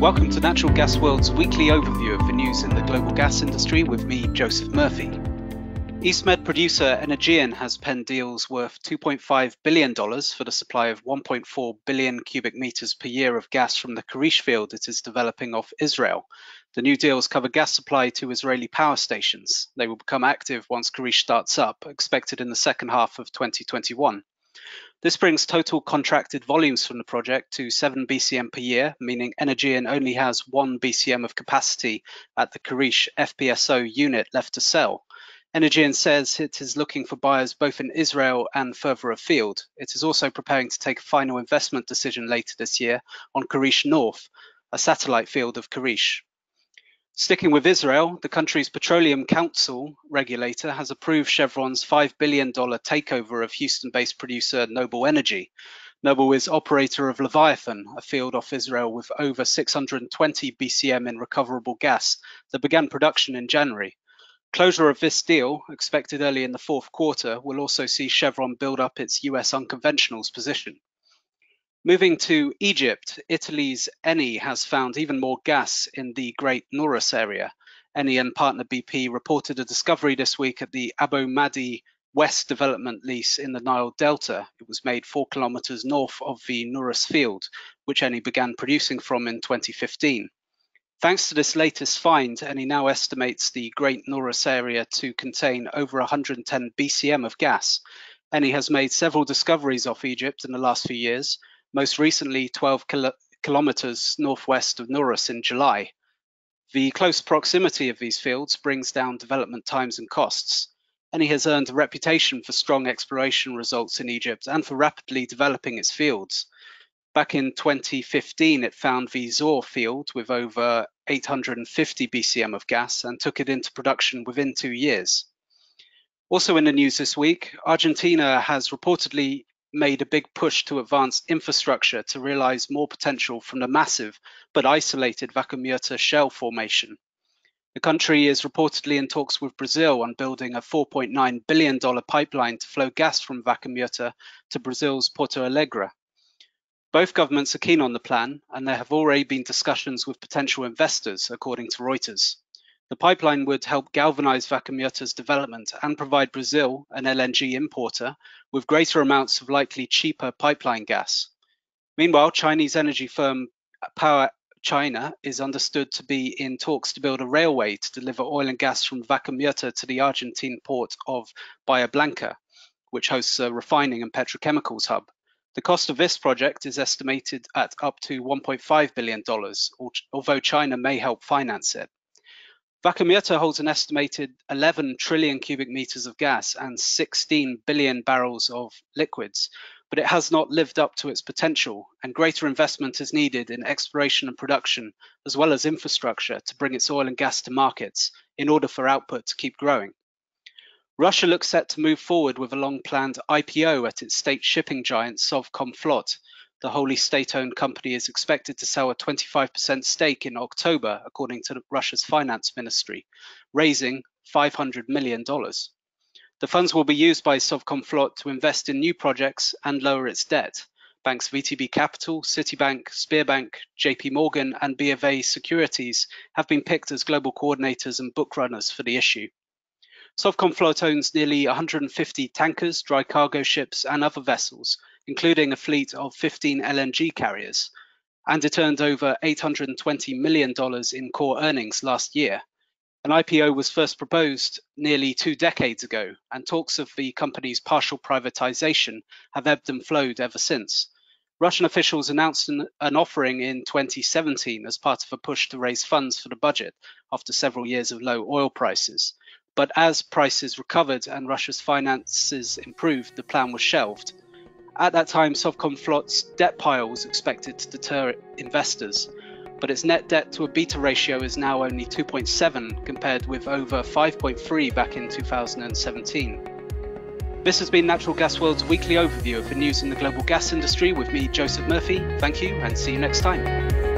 Welcome to Natural Gas World's weekly overview of the news in the global gas industry with me, Joseph Murphy. EastMed producer Energean has penned deals worth $2.5 billion for the supply of 1.4 billion cubic meters per year of gas from the Karish field it is developing off Israel. The new deals cover gas supply to Israeli power stations. They will become active once Karish starts up, expected in the second half of 2021. This brings total contracted volumes from the project to 7 BCM per year, meaning Energean only has 1 BCM of capacity at the Karish FPSO unit left to sell. Energean says it is looking for buyers both in Israel and further afield. It is also preparing to take a final investment decision later this year on Karish North, a satellite field of Karish. Sticking with Israel, the country's Petroleum Council regulator has approved Chevron's $5 billion takeover of Houston based producer Noble Energy. Noble is operator of Leviathan, a field off Israel with over 620 BCM in recoverable gas that began production in January. Closure of this deal, expected early in the fourth quarter, will also see Chevron build up its US unconventionals position. Moving to Egypt, Italy's Eni has found even more gas in the Great Nooros area. Eni and partner BP reported a discovery this week at the Abu Madi West development lease in the Nile Delta. It was made four kilometers north of the Nooros field, which Eni began producing from in 2015. Thanks to this latest find, Eni now estimates the Great Nooros area to contain over 110 BCM of gas. Eni has made several discoveries off Egypt in the last few years, most recently 12 kilo kilometers northwest of Nooros in July. The close proximity of these fields brings down development times and costs. Eni has earned a reputation for strong exploration results in Egypt and for rapidly developing its fields. Back in 2015, it found the Zohr field with over 850 BCM of gas and took it into production within two years. Also in the news this week, Argentina has reportedly made a big push to advance infrastructure to realize more potential from the massive but isolated Vaca Muerta shale formation. The country is reportedly in talks with Brazil on building a $4.9 billion pipeline to flow gas from Vaca Muerta to Brazil's Porto Alegre. Both governments are keen on the plan, and there have already been discussions with potential investors, according to Reuters. The pipeline would help galvanize Vaca Muerta's development and provide Brazil, an LNG importer, with greater amounts of likely cheaper pipeline gas. Meanwhile, Chinese energy firm Power China is understood to be in talks to build a railway to deliver oil and gas from Vaca Muerta to the Argentine port of Bahia Blanca, which hosts a refining and petrochemicals hub. The cost of this project is estimated at up to $1.5 billion, although China may help finance it. Vaca holds an estimated 11 trillion cubic meters of gas and 16 billion barrels of liquids, but it has not lived up to its potential, and greater investment is needed in exploration and production, as well as infrastructure to bring its oil and gas to markets in order for output to keep growing. Russia looks set to move forward with a long planned IPO at its state shipping giant Sovcomflot, the wholly state-owned company is expected to sell a 25% stake in October, according to Russia's finance ministry, raising $500 million. The funds will be used by Sovcomflot to invest in new projects and lower its debt. Banks VTB Capital, Citibank, Sberbank, JP Morgan, and BofA Securities have been picked as global coordinators and bookrunners for the issue. Sovcomflot owns nearly 150 tankers, dry cargo ships, and other vessels, including a fleet of 15 LNG carriers, and it earned over $820 million in core earnings last year. An IPO was first proposed nearly two decades ago, and talks of the company's partial privatization have ebbed and flowed ever since. Russian officials announced an, an, offering in 2017 as part of a push to raise funds for the budget after several years of low oil prices. But as prices recovered and Russia's finances improved, the plan was shelved. At that time, Sovcomflot's debt pile was expected to deter investors, but its net debt to EBITDA ratio is now only 2.7 compared with over 5.3 back in 2017. This has been Natural Gas World's weekly overview of the news in the global gas industry with me, Joseph Murphy. Thank you and see you next time.